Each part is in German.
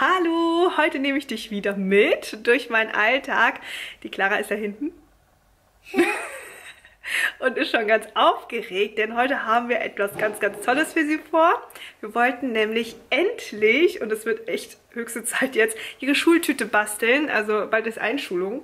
Hallo, heute nehme ich dich wieder mit durch meinen Alltag. Die Clara ist da hinten. Und ist schon ganz aufgeregt, denn heute haben wir etwas ganz, ganz Tolles für sie vor. Wir wollten nämlich endlich, und es wird echt höchste Zeit jetzt, ihre Schultüte basteln. Also bald ist Einschulung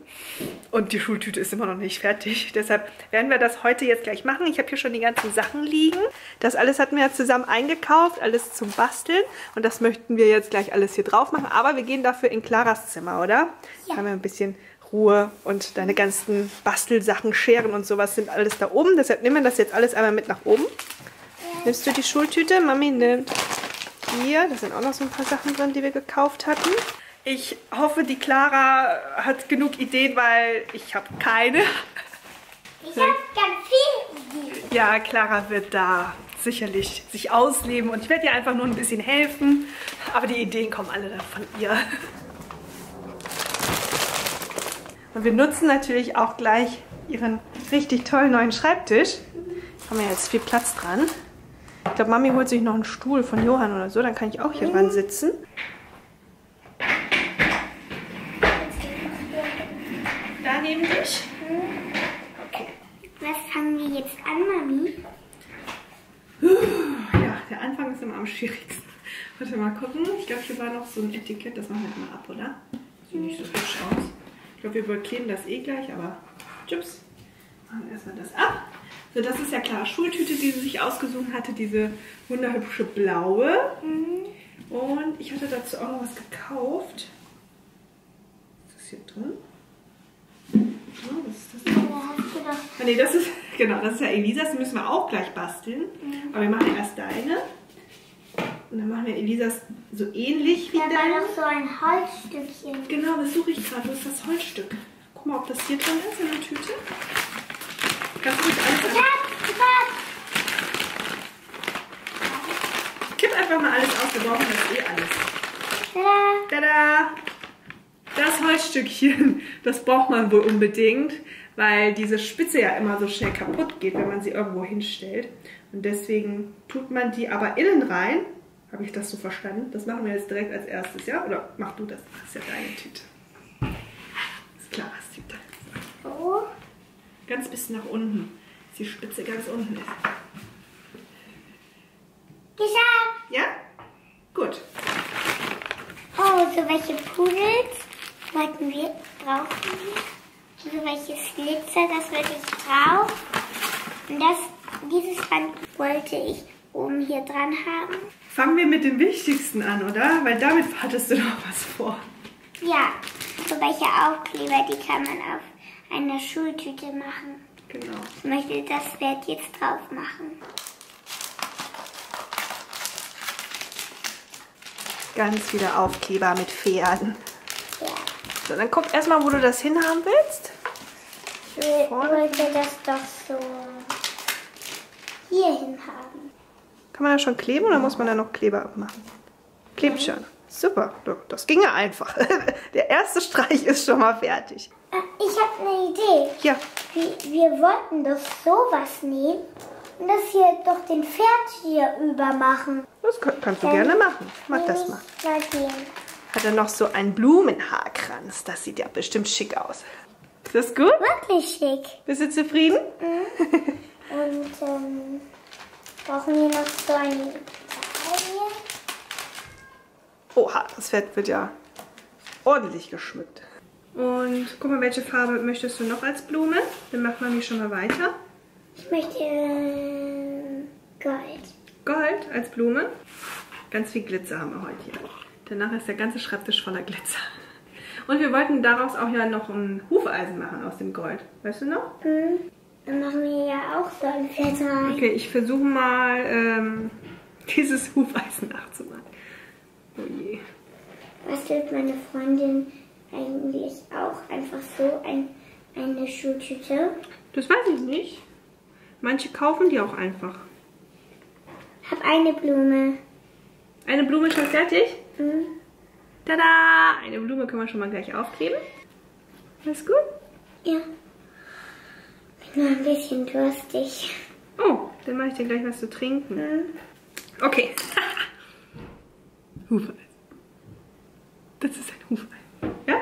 und die Schultüte ist immer noch nicht fertig. Deshalb werden wir das heute jetzt gleich machen. Ich habe hier schon die ganzen Sachen liegen. Das alles hatten wir ja zusammen eingekauft, alles zum Basteln. Und das möchten wir jetzt gleich alles hier drauf machen. Aber wir gehen dafür in Claras Zimmer, oder? Ja. Haben wir ein bisschen Ruhe und deine ganzen Bastelsachen, Scheren und sowas sind alles da oben. Deshalb nehmen wir das jetzt alles einmal mit nach oben. Nimmst du die Schultüte? Mami nimmt hier. Da sind auch noch so ein paar Sachen drin, die wir gekauft hatten. Ich hoffe, die Clara hat genug Ideen, weil ich habe keine. Ich habe ganz viele Ideen. Ja, Clara wird da sicherlich sich ausleben und ich werde ihr einfach nur ein bisschen helfen. Aber die Ideen kommen alle dann von ihr. Und wir nutzen natürlich auch gleich ihren richtig tollen neuen Schreibtisch. Da haben wir jetzt viel Platz dran. Ich glaube, Mami holt sich noch einen Stuhl von Johann oder so. Dann kann ich auch hier dran sitzen. Da neben dich. Okay. Was fangen wir jetzt an, Mami? Ja, der Anfang ist immer am schwierigsten. Warte mal gucken. Ich glaube, hier war noch so ein Etikett. Das machen wir mal ab, oder? Sieht nicht so hübsch aus glaube, wir überkleben das eh gleich, aber tschüss. Machen erstmal das ab. So, das ist ja klar Schultüte, die sie sich ausgesucht hatte, diese wunderhübsche blaue. Mhm. Und ich hatte dazu auch noch was gekauft. Was ist das hier drin? Oh, was ist das denn? Ah, nee, das ist, genau, das ist ja Elisas, die müssen wir auch gleich basteln. Mhm. Aber wir machen erst deine. Und dann machen wir Elisas so ähnlich wie da deine. Da noch so ein Holzstückchen. Genau, das suche ich gerade. Wo ist das Holzstück? Guck mal, ob das hier drin ist in der Tüte. Kannst du nicht alles an. Kipp einfach mal alles aus, wir brauchen das eh alles. Tada! Das Holzstückchen, das braucht man wohl unbedingt, weil diese Spitze ja immer so schnell kaputt geht, wenn man sie irgendwo hinstellt. Und deswegen tut man die aber innen rein habe ich das so verstanden? Das machen wir jetzt direkt als erstes, ja? Oder mach du das? Das ist ja deine Tüte. Das ist klar, das Tüte. Oh. Ganz bis nach unten. Dass die Spitze ganz unten ist. Geschafft! Ja? Gut. Oh, so welche Pudels wollten wir, brauchen wir. So welches Glitzer, das wollte ich drauf. Und das, dieses Band wollte ich oben hier dran haben. Fangen wir mit dem Wichtigsten an, oder? Weil damit hattest du noch was vor. Ja, so welche Aufkleber, die kann man auf einer Schultüte machen. Genau. Ich möchte das Pferd jetzt drauf machen. Ganz viele Aufkleber mit Pferden. Ja. So, dann guck erstmal, wo du das hinhaben willst. Ich wollte das doch so hier hinhaben. Kann man da schon kleben oder muss man da noch Kleber abmachen? Klebt schon. Super, das ging ja einfach. Der erste Streich ist schon mal fertig. Äh, ich habe eine Idee. Ja. Wir, wir wollten doch sowas nehmen und das hier doch den Pferd hier übermachen. Das kannst du Dann gerne machen. Mach das mal. mal Hat er noch so einen Blumenhaarkranz. Das sieht ja bestimmt schick aus. Ist das gut? Wirklich schick. Bist du zufrieden? Mhm. und ähm, Brauchen wir noch so eine Taille? Oha, das Fett wird ja ordentlich geschmückt. Und guck mal, welche Farbe möchtest du noch als Blume? Dann machen wir mich schon mal weiter. Ich möchte äh, Gold. Gold als Blume? Ganz viel Glitzer haben wir heute hier. Danach ist der ganze Schreibtisch voller Glitzer. Und wir wollten daraus auch ja noch ein Hufeisen machen aus dem Gold. Weißt du noch? Mhm. Dann machen wir ja auch so ein Fett rein. Okay, ich versuche mal ähm, dieses Hufeisen nachzumachen. Oh je. Bastelt meine Freundin eigentlich auch einfach so ein, eine Schuhtüte? Das weiß ich nicht. Manche kaufen die auch einfach. Hab eine Blume. Eine Blume schon fertig? Mhm. Tada! Eine Blume können wir schon mal gleich aufkleben. Alles gut? Ja. Nur ein bisschen durstig. Oh, dann mache ich dir gleich was zu trinken. Mhm. Okay. Hufeis. Das ist ein Hufeisen. Ja?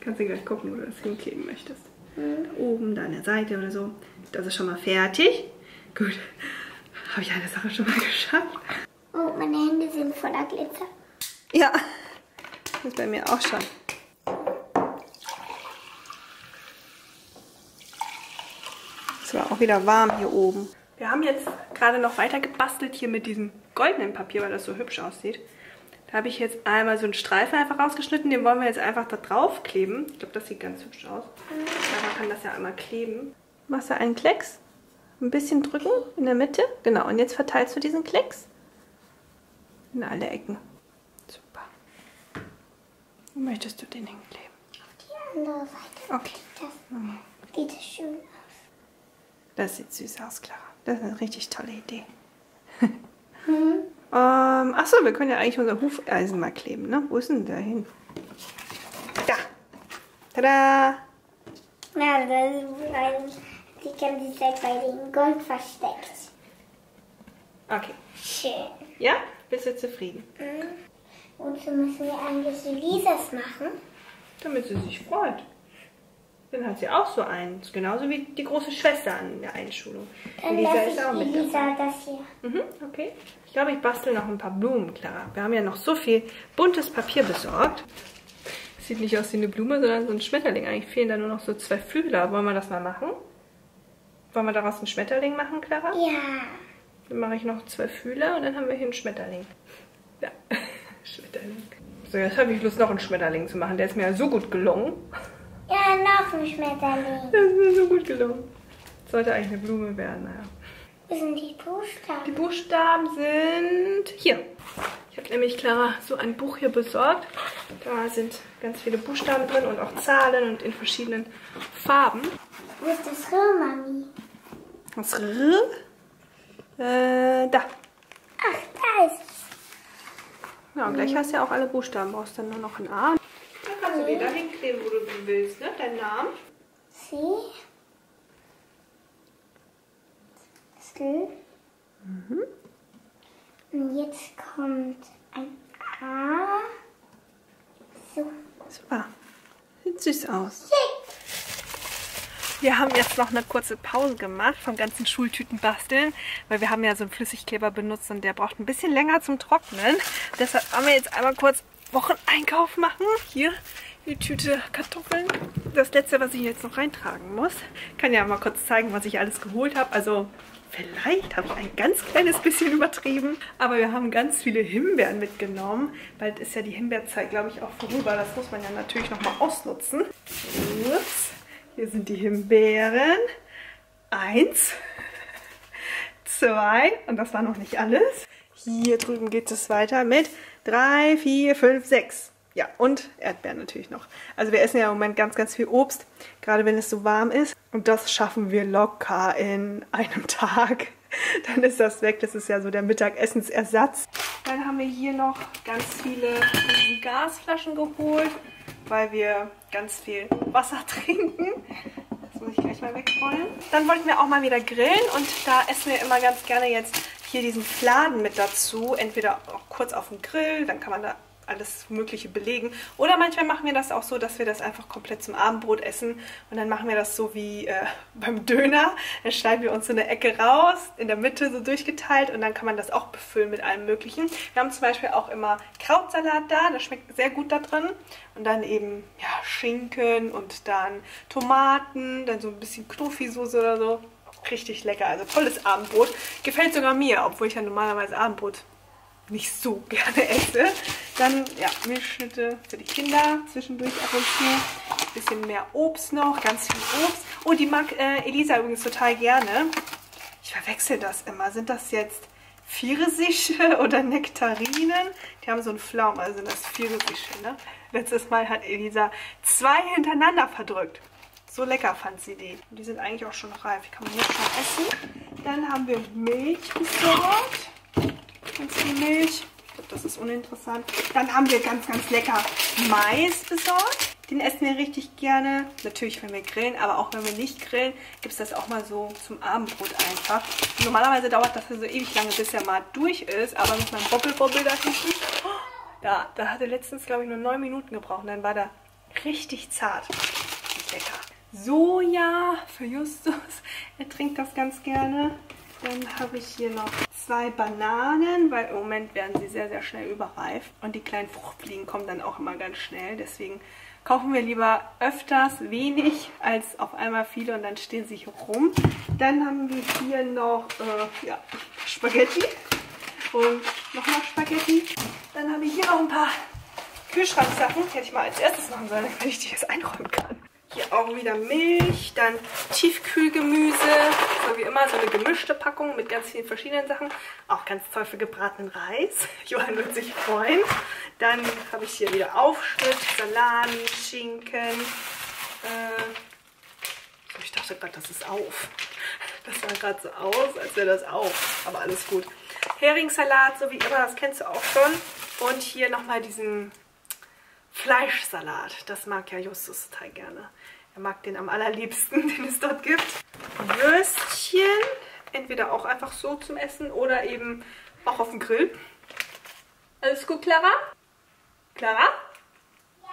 Kannst du gleich gucken, wo du das hinkleben möchtest. Mhm. Oben, da an der Seite oder so. Das ist schon mal fertig. Gut. Habe ich eine Sache schon mal geschafft. Oh, meine Hände sind voller Glitzer. Ja, das ist bei mir auch schon. Es war auch wieder warm hier oben. Wir haben jetzt gerade noch weiter gebastelt hier mit diesem goldenen Papier, weil das so hübsch aussieht. Da habe ich jetzt einmal so einen Streifen einfach rausgeschnitten. Den wollen wir jetzt einfach da drauf kleben. Ich glaube, das sieht ganz hübsch aus. Man kann das ja einmal kleben. Machst du einen Klecks? Ein bisschen drücken in der Mitte. Genau, und jetzt verteilst du diesen Klecks in alle Ecken. Super. Wo möchtest du den hinkleben? Auf die andere Seite. Okay. Das sieht schön aus. Das sieht süß aus, Clara. Das ist eine richtig tolle Idee. mhm. ähm, achso, wir können ja eigentlich unser Hufeisen mal kleben, ne? Wo ist denn der hin? Da. Tada! Ja, das ist die ganze Zeit bei dem Gold versteckt. Okay. Schön. Ja? Bist du zufrieden? Mhm. Und so müssen wir eigentlich Elisas machen. Damit sie sich freut. Dann hat sie auch so eins. Genauso wie die große Schwester an der Einschulung. Dann Elisa ist auch mit Elisa das hier. Mhm, okay. Ich glaube, ich bastel noch ein paar Blumen, Clara. Wir haben ja noch so viel buntes Papier besorgt. Sieht nicht aus wie eine Blume, sondern so ein Schmetterling. Eigentlich fehlen da nur noch so zwei Flügel. Wollen wir das mal machen? Wollen wir daraus einen Schmetterling machen, Clara? Ja. Dann mache ich noch zwei Fühler und dann haben wir hier einen Schmetterling. Ja, Schmetterling. So, jetzt habe ich Lust, noch einen Schmetterling zu machen. Der ist mir ja so gut gelungen. Ja, noch ein Schmetterling. Der ist mir so gut gelungen. Sollte eigentlich eine Blume werden, naja. Wo sind die Buchstaben? Die Buchstaben sind hier. Ich habe nämlich, Clara, so ein Buch hier besorgt. Da sind ganz viele Buchstaben drin und auch Zahlen und in verschiedenen Farben. Wo ist das R, Mami? Das R? Äh, da. Ach, da ist es. Ja, und gleich hast du ja auch alle Buchstaben. Brauchst dann nur noch ein A. Kannst du den da hinkleben, wo du willst, ne? Deinen Namen. C. Das L. Mhm. Und jetzt kommt ein A. So. Super. Sieht süß aus. Wir haben jetzt noch eine kurze Pause gemacht vom ganzen Schultüten basteln, weil wir haben ja so einen Flüssigkleber benutzt und der braucht ein bisschen länger zum Trocknen. Deshalb haben wir jetzt einmal kurz Wocheneinkauf machen. Hier die Tüte Kartoffeln. Das letzte, was ich jetzt noch reintragen muss. Kann ja mal kurz zeigen, was ich alles geholt habe. Also Vielleicht habe ich ein ganz kleines bisschen übertrieben, aber wir haben ganz viele Himbeeren mitgenommen. Bald ist ja die Himbeerzeit, glaube ich, auch vorüber. Das muss man ja natürlich nochmal ausnutzen. Ups. Hier sind die Himbeeren. Eins, zwei und das war noch nicht alles. Hier drüben geht es weiter mit drei, vier, fünf, sechs. Ja, und Erdbeeren natürlich noch. Also wir essen ja im Moment ganz, ganz viel Obst, gerade wenn es so warm ist. Und das schaffen wir locker in einem Tag. Dann ist das weg. Das ist ja so der Mittagessensersatz. Dann haben wir hier noch ganz viele Gasflaschen geholt weil wir ganz viel Wasser trinken. Das muss ich gleich mal wegräumen. Dann wollten wir auch mal wieder grillen und da essen wir immer ganz gerne jetzt hier diesen Fladen mit dazu. Entweder auch kurz auf dem Grill, dann kann man da alles Mögliche belegen. Oder manchmal machen wir das auch so, dass wir das einfach komplett zum Abendbrot essen. Und dann machen wir das so wie äh, beim Döner. Dann schneiden wir uns so eine Ecke raus, in der Mitte so durchgeteilt. Und dann kann man das auch befüllen mit allem Möglichen. Wir haben zum Beispiel auch immer Krautsalat da. Das schmeckt sehr gut da drin. Und dann eben ja, Schinken und dann Tomaten, dann so ein bisschen Knuffi-Soße oder so. Richtig lecker. Also tolles Abendbrot. Gefällt sogar mir, obwohl ich ja normalerweise Abendbrot nicht so gerne esse. Dann ja, Milchschnitte für die Kinder zwischendurch ab und zu. Bisschen mehr Obst noch, ganz viel Obst. Oh, die mag äh, Elisa übrigens total gerne. Ich verwechsel das immer. Sind das jetzt Pfirsiche oder Nektarinen? Die haben so einen Flaum, also sind das Pfirsiche. Ne? Letztes Mal hat Elisa zwei hintereinander verdrückt. So lecker fand sie die. Die sind eigentlich auch schon reif. Die kann man jetzt schon essen. Dann haben wir Milch besorgt ganz viel Milch. Ich glaube, das ist uninteressant. Dann haben wir ganz, ganz lecker Mais besorgt. Den essen wir richtig gerne. Natürlich, wenn wir grillen, aber auch wenn wir nicht grillen, gibt es das auch mal so zum Abendbrot einfach. Normalerweise dauert das so ewig lange, bis er mal durch ist. Aber mit meinem Bobbelbobbel da hinten, oh, Da, da hat er letztens, glaube ich, nur neun Minuten gebraucht. Und dann war der richtig zart. Soja für Justus. Er trinkt das ganz gerne. Dann habe ich hier noch zwei Bananen, weil im Moment werden sie sehr, sehr schnell überreif. Und die kleinen Fruchtfliegen kommen dann auch immer ganz schnell. Deswegen kaufen wir lieber öfters wenig als auf einmal viele und dann stehen sie hier rum. Dann haben wir hier noch äh, ja, Spaghetti und nochmal Spaghetti. Dann habe ich hier noch ein paar Kühlschranksachen. Hätte ich mal als erstes machen sollen, damit ich die jetzt einräumen kann. Hier auch wieder Milch, dann Tiefkühlgemüse, so wie immer so eine gemischte Packung mit ganz vielen verschiedenen Sachen. Auch ganz toll für gebratenen Reis. Johann wird sich freuen. Dann habe ich hier wieder Aufschnitt, Salami, Schinken. Äh, ich dachte gerade, das ist auf. Das sah gerade so aus, als wäre das auf. Aber alles gut. Heringssalat, so wie immer, das kennst du auch schon. Und hier nochmal diesen Fleischsalat. Das mag ja Justus total gerne. Er mag den am allerliebsten, den es dort gibt. Würstchen, entweder auch einfach so zum Essen oder eben auch auf dem Grill. Alles gut, Clara? Clara? Ja.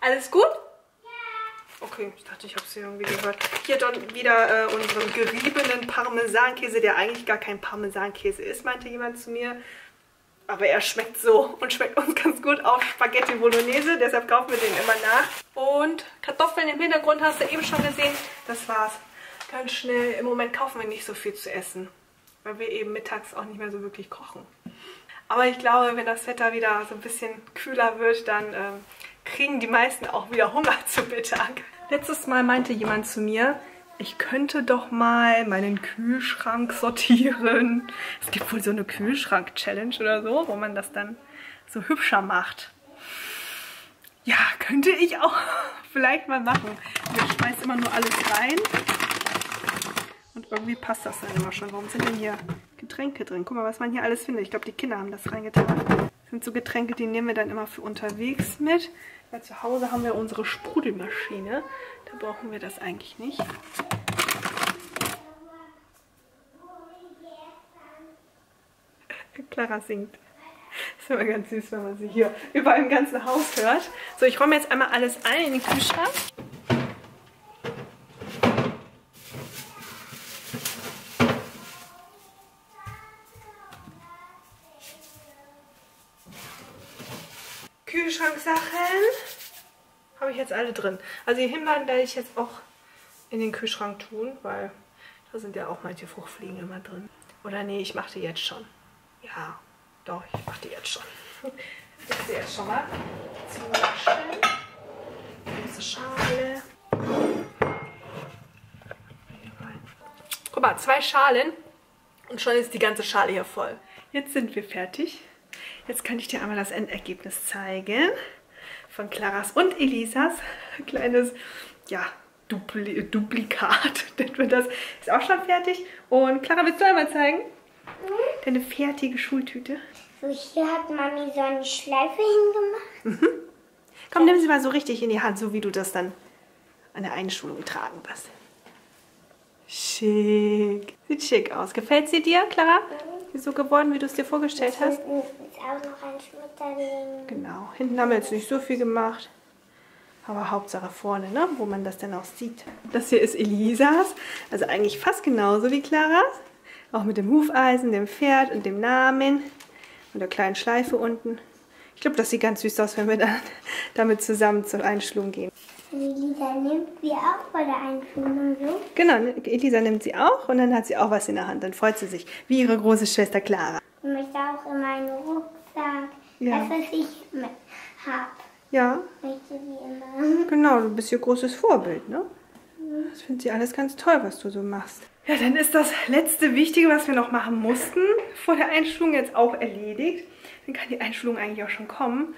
Alles gut? Ja. Okay, ich dachte, ich habe es irgendwie gehört. Hier dann wieder äh, unseren geriebenen Parmesankäse, der eigentlich gar kein Parmesankäse ist, meinte jemand zu mir. Aber er schmeckt so und schmeckt uns ganz gut auf Spaghetti Bolognese. Deshalb kaufen wir den immer nach. Und Kartoffeln im Hintergrund hast du eben schon gesehen. Das war's. Ganz schnell. Im Moment kaufen wir nicht so viel zu essen. Weil wir eben mittags auch nicht mehr so wirklich kochen. Aber ich glaube, wenn das Wetter wieder so ein bisschen kühler wird, dann ähm, kriegen die meisten auch wieder Hunger zu Mittag. Letztes Mal meinte jemand zu mir, ich könnte doch mal meinen Kühlschrank sortieren. Es gibt wohl so eine Kühlschrank-Challenge oder so, wo man das dann so hübscher macht. Ja, könnte ich auch vielleicht mal machen. Ich schmeiße immer nur alles rein. Und irgendwie passt das dann immer schon. Warum sind denn hier Getränke drin? Guck mal, was man hier alles findet. Ich glaube, die Kinder haben das reingetan. Das sind so Getränke, die nehmen wir dann immer für unterwegs mit. Weil zu Hause haben wir unsere Sprudelmaschine. Da brauchen wir das eigentlich nicht. Clara singt. Das ist immer ganz süß, wenn man sie hier überall im ganzen Haus hört. So, ich räume jetzt einmal alles ein in den Kühlschrank. Kühlschranksachen habe ich jetzt alle drin. Also die Himbeeren werde ich jetzt auch in den Kühlschrank tun, weil da sind ja auch manche Fruchtfliegen immer drin. Oder nee, ich mache die jetzt schon. Ja, doch, ich mache die jetzt schon. Ich sehe jetzt schon mal zum Waschen. Große Schale. Guck mal, zwei Schalen und schon ist die ganze Schale hier voll. Jetzt sind wir fertig. Jetzt kann ich dir einmal das Endergebnis zeigen von Claras und Elisas kleines, ja, Dupli Duplikat, nennt man das. Ist auch schon fertig. Und Clara, willst du einmal zeigen? Mhm. Deine fertige Schultüte. So, hier hat Mami so eine Schleife hingemacht. Mhm. Komm, nimm sie mal so richtig in die Hand, so wie du das dann an der Einschulung tragen wirst. Schick. Sieht schick aus. Gefällt sie dir, Clara? Mhm. Ist so geworden, wie du es dir vorgestellt hast? auch noch ein Schmetterling. Genau. Hinten haben wir jetzt nicht so viel gemacht. Aber Hauptsache vorne, ne? wo man das dann auch sieht. Das hier ist Elisas. Also eigentlich fast genauso wie Claras. Auch mit dem Hufeisen, dem Pferd und dem Namen. Und der kleinen Schleife unten. Ich glaube, das sieht ganz süß aus, wenn wir dann damit zusammen zur Einschulung gehen. Elisa nimmt sie auch bei der Einschulung so? Genau, Elisa nimmt sie auch und dann hat sie auch was in der Hand. Dann freut sie sich, wie ihre große Schwester Clara. Ich möchte auch immer einen Rucksack, ja. das, was ich habe. Ja. Möchte wie immer. Genau, du bist ihr großes Vorbild, ne? Das findet sie alles ganz toll, was du so machst. Ja, dann ist das letzte Wichtige, was wir noch machen mussten, vor der Einschulung jetzt auch erledigt. Dann kann die Einschulung eigentlich auch schon kommen.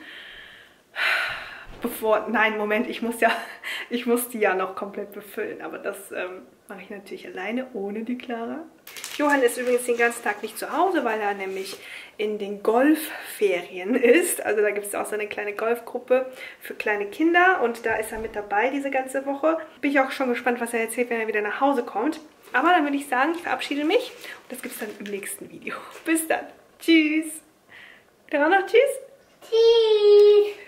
Bevor, nein, Moment, ich muss ja, ich muss die ja noch komplett befüllen, aber das ähm, mache ich natürlich alleine, ohne die Clara. Johann ist übrigens den ganzen Tag nicht zu Hause, weil er nämlich in den Golfferien ist. Also da gibt es auch so eine kleine Golfgruppe für kleine Kinder und da ist er mit dabei diese ganze Woche. Bin ich auch schon gespannt, was er erzählt, wenn er wieder nach Hause kommt. Aber dann würde ich sagen, ich verabschiede mich und das gibt es dann im nächsten Video. Bis dann. Tschüss. Dann noch Tschüss. Tschüss.